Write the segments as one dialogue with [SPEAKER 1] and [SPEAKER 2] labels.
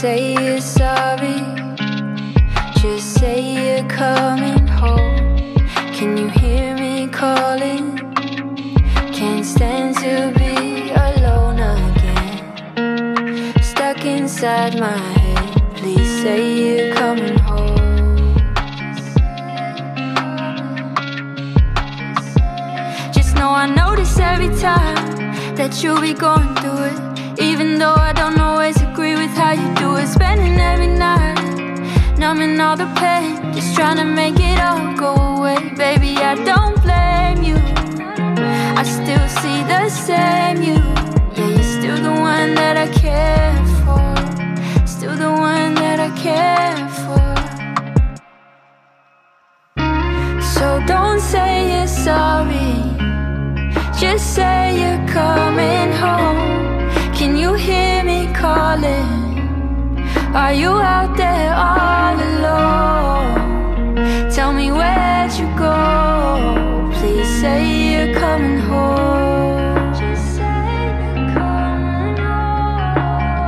[SPEAKER 1] say you're sorry. Just say you're coming home. Can you hear me calling? Can't stand to be alone again. Stuck inside my head. Please say you're coming home. Just know I notice every time that you be going through it. Even though I don't always agree with how you do it. Spending every night, numbing all the pain. Just trying to make it all go away. Baby, I don't blame you. I still see the same you. Yeah, you're still the one that I care for. Still the one that I care for. So don't say you're sorry. Just say you're coming home. Can you hear me calling? Are you out there all alone? Tell me where'd you go? Please say you're coming home. Just say you're coming home.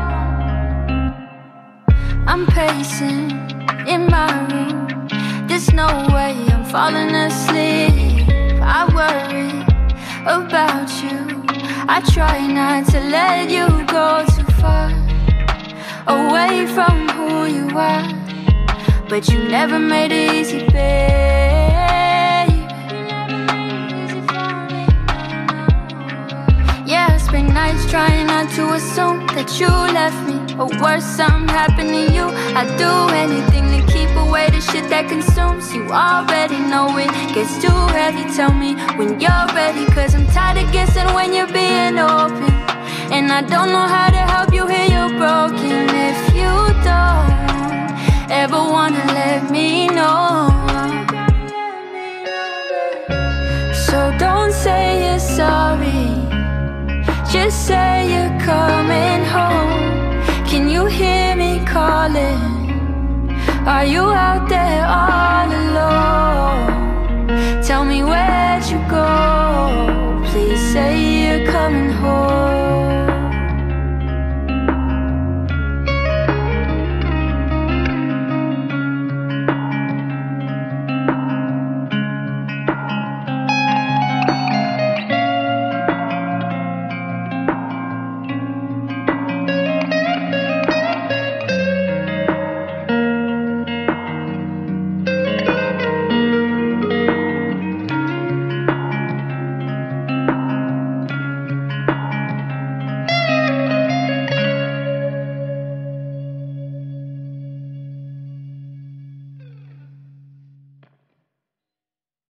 [SPEAKER 1] I'm pacing in my room. There's no way I'm falling asleep. I worry about you. I try not to let you go too far away from who you are. But you never made it easy, babe. Yeah, I spend nights trying not to assume that you left me. Or worse, something happened to you. I'd do anything to keep away the shit that consumes you. Already know it gets too heavy. Tell me when you're ready, cause I'm tired of guessing when you're being open. And I don't know how to So don't say you're sorry. Just say you're coming home. Can you hear me calling? Are you out there all alone?